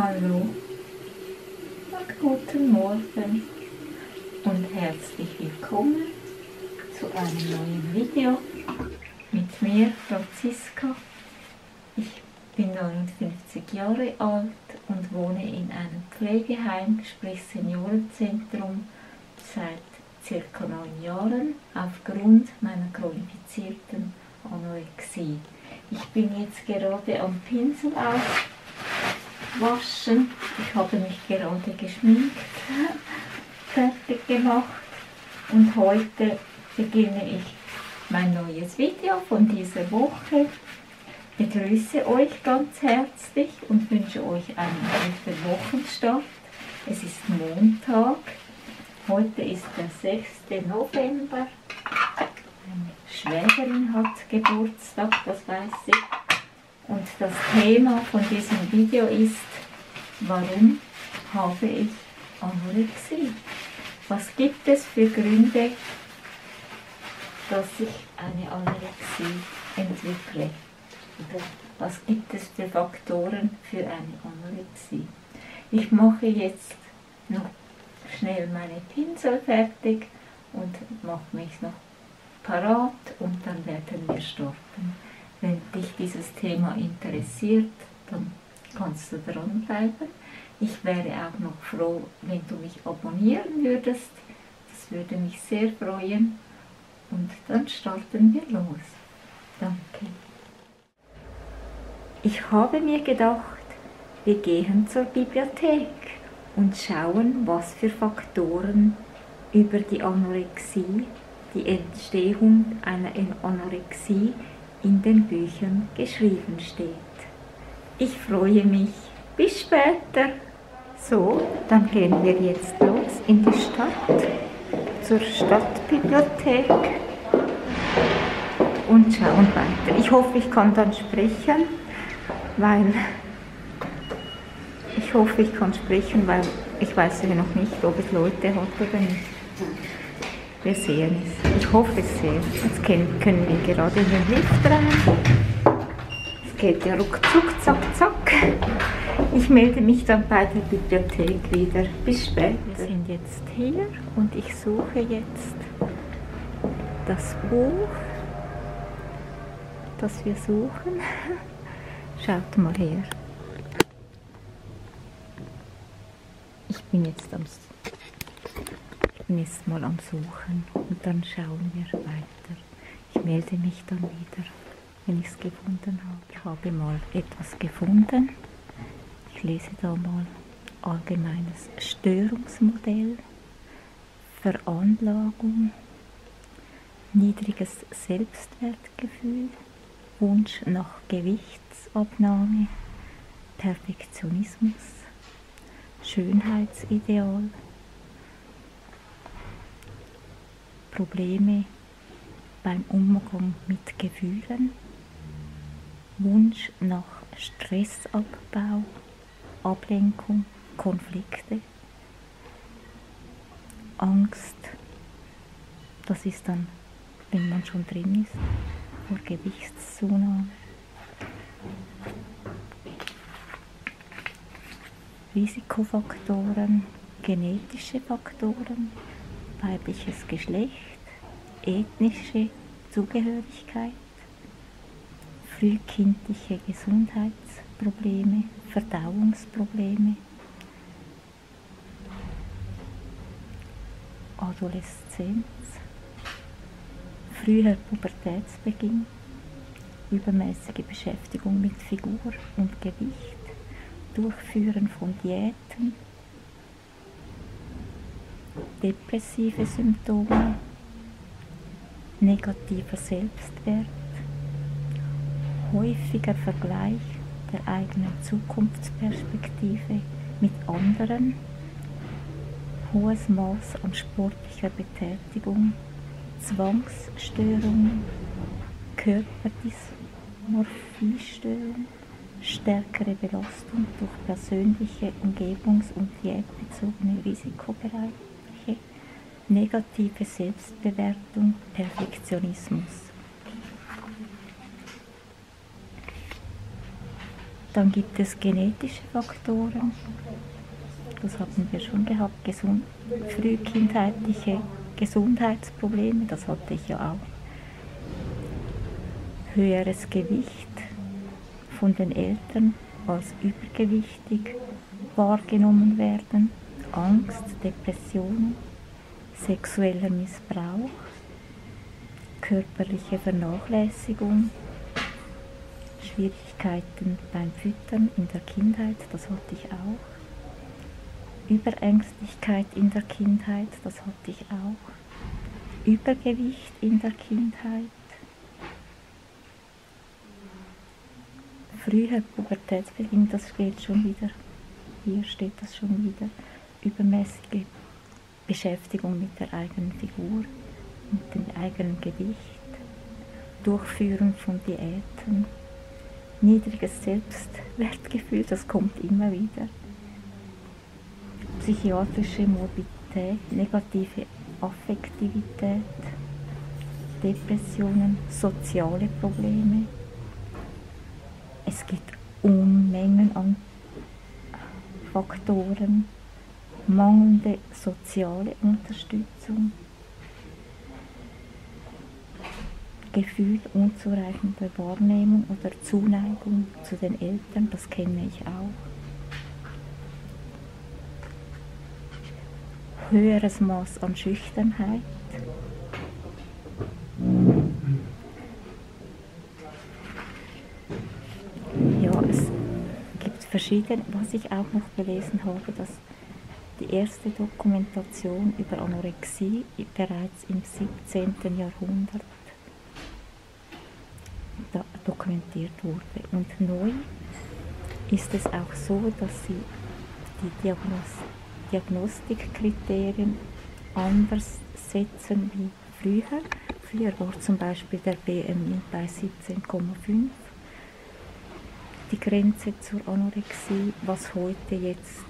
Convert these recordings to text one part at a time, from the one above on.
Hallo und guten Morgen und herzlich willkommen zu einem neuen Video mit mir, Franziska. Ich bin 59 Jahre alt und wohne in einem Pflegeheim, sprich Seniorenzentrum, seit circa neun Jahren aufgrund meiner chronifizierten Anorexie. Ich bin jetzt gerade am Pinsel aufwaschen. Ich habe mich gerade geschminkt, fertig gemacht und heute beginne ich mein neues Video von dieser Woche. Begrüße euch ganz herzlich und wünsche euch einen guten Wochenstart. Es ist Montag. Heute ist der 6. November Schwägerin hat Geburtstag, das weiß ich. Und das Thema von diesem Video ist, warum habe ich Anorexie? Was gibt es für Gründe, dass ich eine Anorexie entwickle? Oder was gibt es für Faktoren für eine Anorexie? Ich mache jetzt noch schnell meine Pinsel fertig und mache mich noch parat und dann werden wir starten. Wenn dich dieses Thema interessiert, dann kannst du dranbleiben. Ich wäre auch noch froh, wenn du mich abonnieren würdest. Das würde mich sehr freuen. Und dann starten wir los. Danke. Ich habe mir gedacht, wir gehen zur Bibliothek und schauen, was für Faktoren über die Anorexie die Entstehung einer Anorexie in den Büchern geschrieben steht. Ich freue mich. Bis später. So, dann gehen wir jetzt los in die Stadt, zur Stadtbibliothek und schauen weiter. Ich hoffe, ich kann dann sprechen, weil ich hoffe, ich kann sprechen, weil ich weiß ja noch nicht, ob es Leute hat oder nicht. Wir sehen es. Ich hoffe es sehr. Jetzt können wir gerade in den Lift rein. Es geht ja ruckzuck, zack, zack. Ich melde mich dann bei der Bibliothek wieder. Bis später. Wir sind jetzt hier und ich suche jetzt das Buch, das wir suchen. Schaut mal her. Ich bin jetzt am bin jetzt mal am Suchen. Und dann schauen wir weiter. Ich melde mich dann wieder, wenn ich es gefunden habe. Ich habe mal etwas gefunden. Ich lese da mal. Allgemeines Störungsmodell, Veranlagung, niedriges Selbstwertgefühl, Wunsch nach Gewichtsabnahme, Perfektionismus, Schönheitsideal, Probleme beim Umgang mit Gefühlen, Wunsch nach Stressabbau, Ablenkung, Konflikte, Angst, das ist dann, wenn man schon drin ist, vor Gewichtszunahme. Risikofaktoren, genetische Faktoren, weibliches Geschlecht, ethnische Zugehörigkeit, frühkindliche Gesundheitsprobleme, Verdauungsprobleme, Adoleszenz, früher Pubertätsbeginn, übermäßige Beschäftigung mit Figur und Gewicht, Durchführen von Diäten, depressive Symptome, negativer Selbstwert, häufiger Vergleich der eigenen Zukunftsperspektive mit anderen, hohes Maß an sportlicher Betätigung, Zwangsstörungen, Körperdysmorphiestörung, stärkere Belastung durch persönliche Umgebungs- und diätbezogene Risikobereiche negative Selbstbewertung, Perfektionismus. Dann gibt es genetische Faktoren. Das haben wir schon gehabt. Gesund, frühkindheitliche Gesundheitsprobleme, das hatte ich ja auch. Höheres Gewicht von den Eltern als übergewichtig wahrgenommen werden. Angst, Depressionen, sexueller Missbrauch, körperliche Vernachlässigung, Schwierigkeiten beim Füttern in der Kindheit, das hatte ich auch. Überängstlichkeit in der Kindheit, das hatte ich auch. Übergewicht in der Kindheit. Früher Pubertätsbeginn, das steht schon wieder, hier steht das schon wieder, übermäßige Beschäftigung mit der eigenen Figur, mit dem eigenen Gewicht, Durchführen von Diäten, niedriges Selbstwertgefühl, das kommt immer wieder, psychiatrische Morbidität, negative Affektivität, Depressionen, soziale Probleme. Es gibt Unmengen an Faktoren, mangelnde soziale Unterstützung, Gefühl unzureichender Wahrnehmung oder Zuneigung zu den Eltern, das kenne ich auch. Höheres Maß an Schüchternheit. Ja, es gibt verschiedene, was ich auch noch gelesen habe, dass die erste Dokumentation über Anorexie bereits im 17. Jahrhundert dokumentiert wurde. Und neu ist es auch so, dass sie die Diagnos Diagnostikkriterien anders setzen wie früher. Früher war zum Beispiel der BMI bei 17,5 die Grenze zur Anorexie, was heute jetzt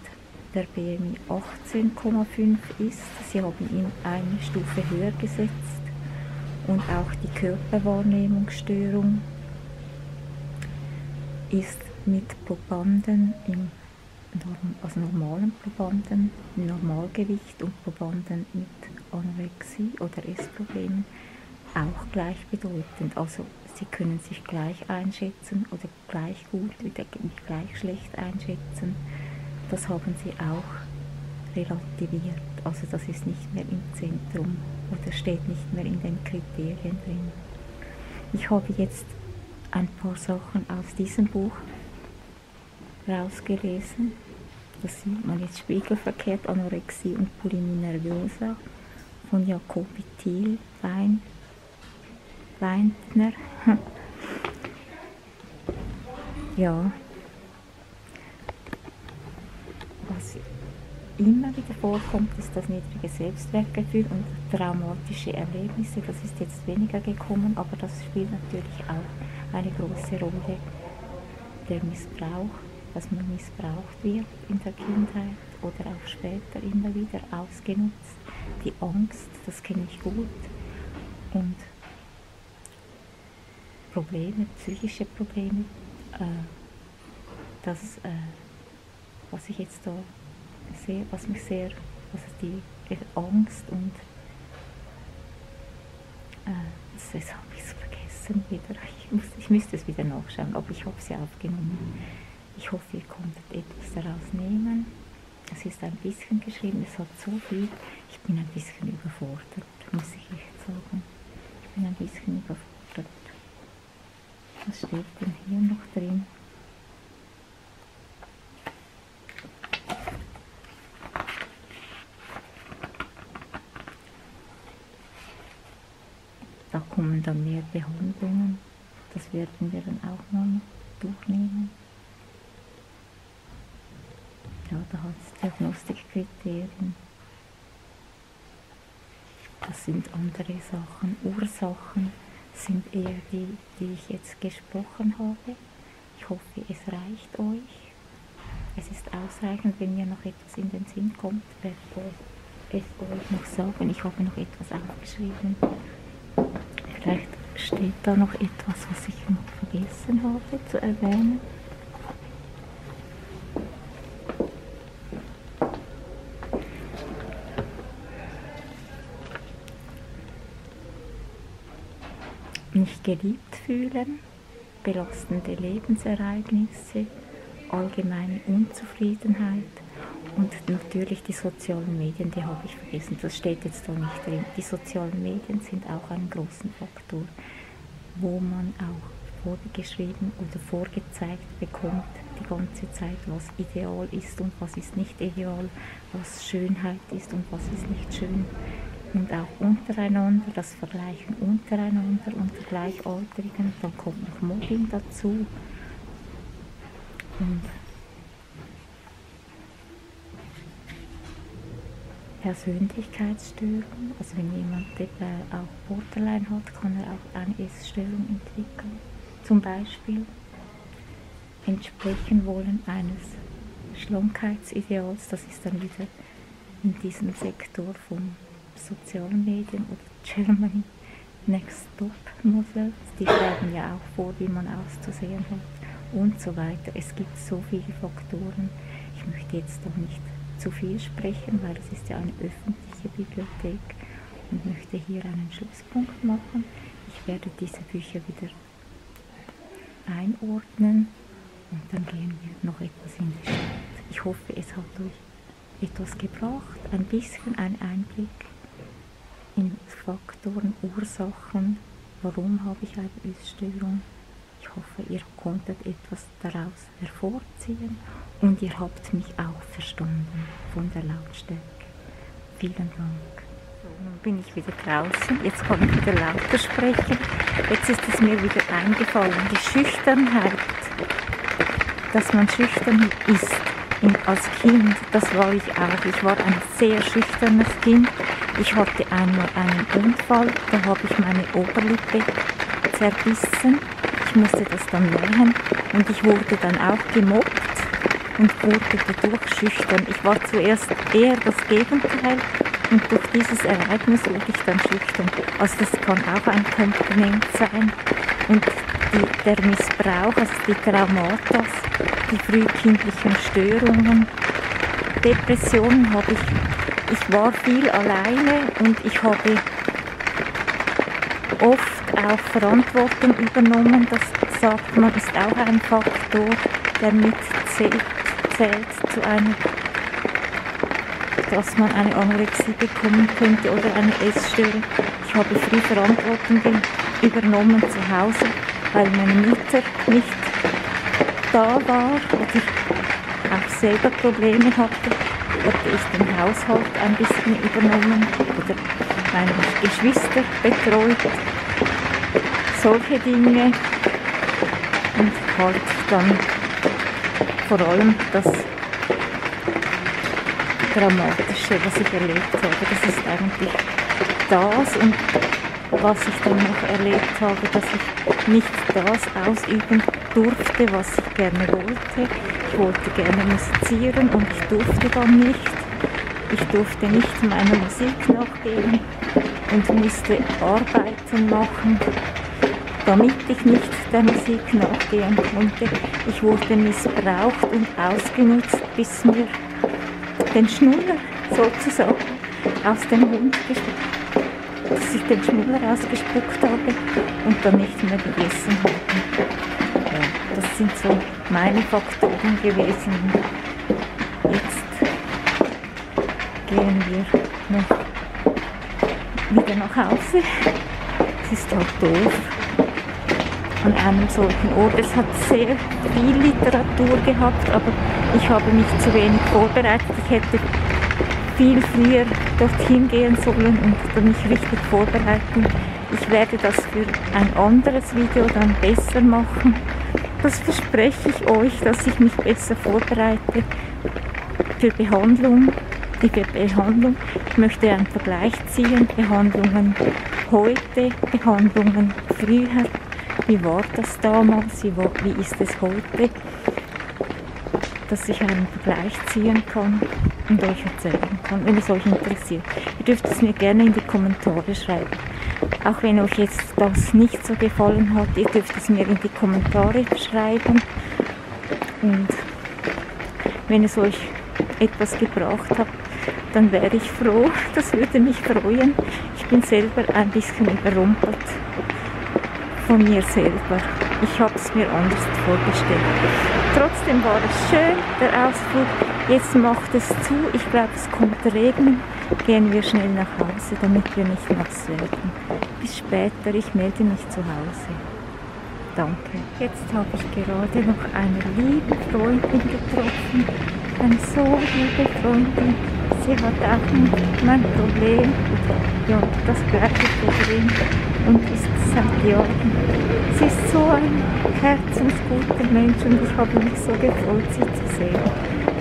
der BMI 18,5 ist. Sie haben ihn eine Stufe höher gesetzt und auch die Körperwahrnehmungsstörung ist mit Probanden im also normalen Probanden im Normalgewicht und Probanden mit Anorexie oder Essproblemen auch gleichbedeutend. Also sie können sich gleich einschätzen oder gleich gut oder gleich schlecht einschätzen das haben sie auch relativiert. Also das ist nicht mehr im Zentrum oder steht nicht mehr in den Kriterien drin. Ich habe jetzt ein paar Sachen aus diesem Buch rausgelesen. Das sieht man jetzt spiegelverkehrt, Anorexie und Bulimie nervosa von Jacobi Thiel, Wein, Weintner. ja, was immer wieder vorkommt, ist das niedrige Selbstwertgefühl und traumatische Erlebnisse. Das ist jetzt weniger gekommen, aber das spielt natürlich auch eine große Rolle. Der Missbrauch, dass man missbraucht wird in der Kindheit oder auch später immer wieder ausgenutzt. Die Angst, das kenne ich gut. Und Probleme, psychische Probleme, äh, das äh, was ich jetzt da sehe, was mich sehr, also die Angst und äh, jetzt habe ich es vergessen wieder. Ich, muss, ich müsste es wieder nachschauen, aber ich habe sie aufgenommen. Ich hoffe, ihr konntet etwas daraus nehmen. Es ist ein bisschen geschrieben, es hat so viel. Ich bin ein bisschen überfordert, muss ich echt sagen. Ich bin ein bisschen überfordert. Was steht denn hier noch drin? Kommen dann mehr Behandlungen. Das werden wir dann auch mal durchnehmen. Ja, da hat es Diagnostikkriterien. Das sind andere Sachen. Ursachen sind eher die, die ich jetzt gesprochen habe. Ich hoffe, es reicht euch. Es ist ausreichend, wenn mir noch etwas in den Sinn kommt, werde ich es euch noch sagen. Ich habe noch etwas aufgeschrieben. Vielleicht steht da noch etwas, was ich noch vergessen habe zu erwähnen. Mich geliebt fühlen, belastende Lebensereignisse, allgemeine Unzufriedenheit, und natürlich die sozialen Medien, die habe ich vergessen, das steht jetzt da nicht drin. Die sozialen Medien sind auch ein großer Faktor, wo man auch vorgeschrieben oder vorgezeigt bekommt die ganze Zeit, was ideal ist und was ist nicht ideal, was Schönheit ist und was ist nicht schön. Und auch untereinander, das Vergleichen untereinander, unter Gleichaltrigen, dann kommt noch Mobbing dazu. Und Persönlichkeitsstörung, also wenn jemand auch Borderline hat, kann er auch eine Essstörung entwickeln. Zum Beispiel entsprechen wollen eines Schlankheitsideals, das ist dann wieder in diesem Sektor von sozialen Medien oder Germany Next Top Models, die schreiben ja auch vor, wie man auszusehen hat und so weiter. Es gibt so viele Faktoren. Ich möchte jetzt doch nicht zu viel sprechen, weil es ist ja eine öffentliche Bibliothek und möchte hier einen Schlusspunkt machen. Ich werde diese Bücher wieder einordnen und dann gehen wir noch etwas in die Stadt. Ich hoffe, es hat euch etwas gebracht, ein bisschen ein Einblick in Faktoren, Ursachen, warum habe ich eine Essstörung. Ich hoffe, ihr konntet etwas daraus hervorziehen und ihr habt mich auch verstanden von der Lautstärke. Vielen Dank. So, nun bin ich wieder draußen. Jetzt kann ich wieder lauter sprechen. Jetzt ist es mir wieder eingefallen. Die Schüchternheit dass man schüchtern ist als Kind, das war ich auch. Ich war ein sehr schüchternes Kind. Ich hatte einmal einen Unfall, da habe ich meine Oberlippe zerbissen. Ich musste das dann nähen und ich wurde dann auch gemobbt und wurde dadurch schüchtern. Ich war zuerst eher das Gegenteil und durch dieses Ereignis wurde ich dann schüchtern. Also das kann auch ein Komponent sein. Und die, der Missbrauch, also die Traumata, die frühkindlichen Störungen, Depressionen habe ich, ich war viel alleine und ich habe oft auch Verantwortung übernommen. Das sagt man, ist auch ein Faktor, der mitzählt zählt zu einer, dass man eine Anorexie bekommen könnte oder eine Essstörung. Ich habe früh Verantwortung übernommen zu Hause, weil meine Mutter nicht da war oder auch selber Probleme hatte, hatte ich den Haushalt ein bisschen übernommen oder meine Geschwister betreut, solche Dinge und halt dann vor allem das Dramatische, was ich erlebt habe. Das ist eigentlich das und was ich dann noch erlebt habe, dass ich nicht das ausüben durfte, was ich gerne wollte. Ich wollte gerne musizieren und ich durfte dann nicht. Ich durfte nicht meiner Musik nachgehen und musste Arbeiten machen, damit ich nicht der Musik nachgehen konnte. Ich wurde missbraucht und ausgenutzt, bis mir den Schnuller sozusagen aus dem Mund gespuckt dass ich den Schnuller ausgespuckt habe und dann nicht mehr gegessen habe. Ja, das sind so meine Faktoren gewesen. Jetzt gehen wir noch wieder nach Hause. Es ist halt doof an einem solchen Ort. Es hat sehr viel Literatur gehabt, aber ich habe mich zu wenig vorbereitet. Ich hätte viel früher dorthin gehen sollen und mich richtig vorbereiten. Ich werde das für ein anderes Video dann besser machen. Das verspreche ich euch, dass ich mich besser vorbereite für Behandlung. Die Behandlung. Ich möchte einen Vergleich ziehen. Behandlungen heute, Behandlungen früher. Wie war das damals? Wie, ist es heute? Dass ich einen Vergleich ziehen kann und euch erzählen kann, wenn es euch interessiert. Ihr dürft es mir gerne in die Kommentare schreiben. Auch wenn euch jetzt das nicht so gefallen hat, ihr dürft es mir in die Kommentare schreiben. Und wenn es euch etwas gebracht hat, dann wäre ich froh. Das würde mich freuen. Ich bin selber ein bisschen überrumpelt von mir selber. Ich habe es mir anders vorgestellt. Trotzdem war es schön, der Ausflug. Jetzt macht es zu. Ich glaube, es kommt Regen. Gehen wir schnell nach Hause, damit wir nicht nass werden. Bis später. Ich melde mich zu Hause. Danke. Jetzt habe ich gerade noch eine liebe Freundin getroffen. Eine so liebe Freundin. Sie hat auch mein Problem, ja, das gleiche Problem und ist seit Jahren. Sie ist so ein herzensguter Mensch und ich habe mich so gefreut, sie zu sehen.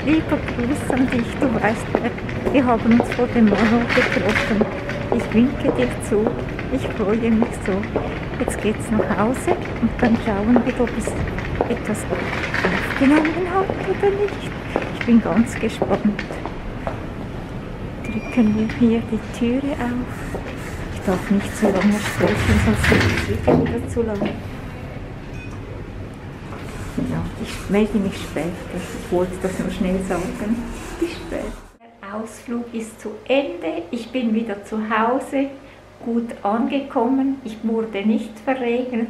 Lieber Gruß an dich, du weißt, wir haben uns vor dem Mono getroffen. Ich winke dir zu, ich freue mich so. Jetzt geht's nach Hause und dann schauen wir, ob es etwas aufgenommen hat oder nicht. Ich bin ganz gespannt. Drücken wir hier die Türe auf. Ich darf nicht zu lange sprechen, sonst wird es wieder zu lang. Ja, ich melde mich später. Ich wollte das nur schnell sagen. Bis später. Der Ausflug ist zu Ende. Ich bin wieder zu Hause gut angekommen. Ich wurde nicht verregnet.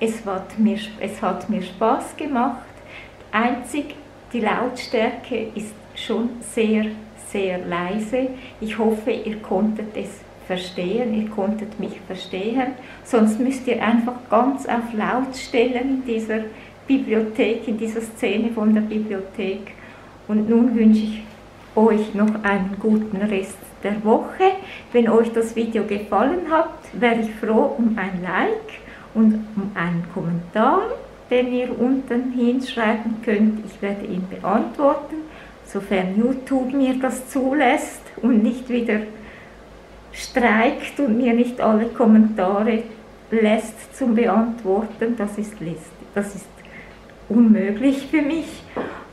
Es hat mir, es hat mir Spaß gemacht. Einzig die Lautstärke ist schon sehr, sehr leise. Ich hoffe, ihr konntet es verstehen, ihr konntet mich verstehen. Sonst müsst ihr einfach ganz auf laut stellen in dieser Bibliothek, in dieser Szene von der Bibliothek. Und nun wünsche ich euch noch einen guten Rest der Woche. Wenn euch das Video gefallen hat, wäre ich froh um ein Like und um einen Kommentar, den ihr unten hinschreiben könnt. Ich werde ihn beantworten, sofern YouTube mir das zulässt und nicht wieder streikt und mir nicht alle Kommentare lässt zum Beantworten. Das ist, das ist unmöglich für mich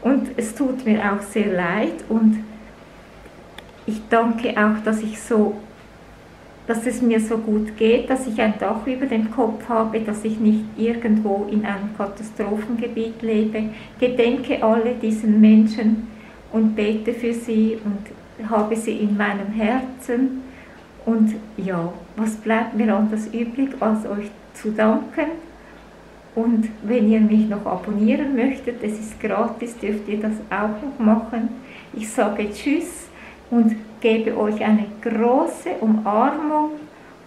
und es tut mir auch sehr leid und ich danke auch, dass ich so dass es mir so gut geht, dass ich ein Dach über dem Kopf habe, dass ich nicht irgendwo in einem Katastrophengebiet lebe. Gedenke alle diesen Menschen und bete für sie und habe sie in meinem Herzen. Und ja, was bleibt mir anders übrig, als euch zu danken? Und wenn ihr mich noch abonnieren möchtet, es ist gratis, dürft ihr das auch noch machen. Ich sage Tschüss und gebe euch eine große Umarmung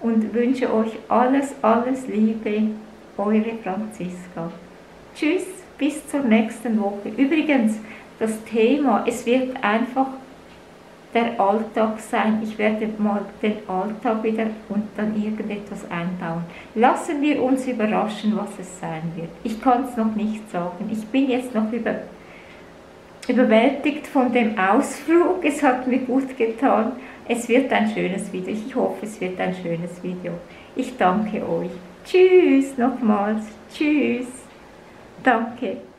und wünsche euch alles, alles Liebe. Eure Franziska. Tschüss, bis zur nächsten Woche. Übrigens, das Thema, es wird einfach der Alltag sein. Ich werde mal den Alltag wieder und dann irgendetwas einbauen. Lassen wir uns überraschen, was es sein wird. Ich kann es noch nicht sagen. Ich bin jetzt noch über überwältigt von dem Ausflug. Es hat mir gut getan. Es wird ein schönes Video. Ich hoffe, es wird ein schönes Video. Ich danke euch. Tschüss nochmals. Tschüss. Danke.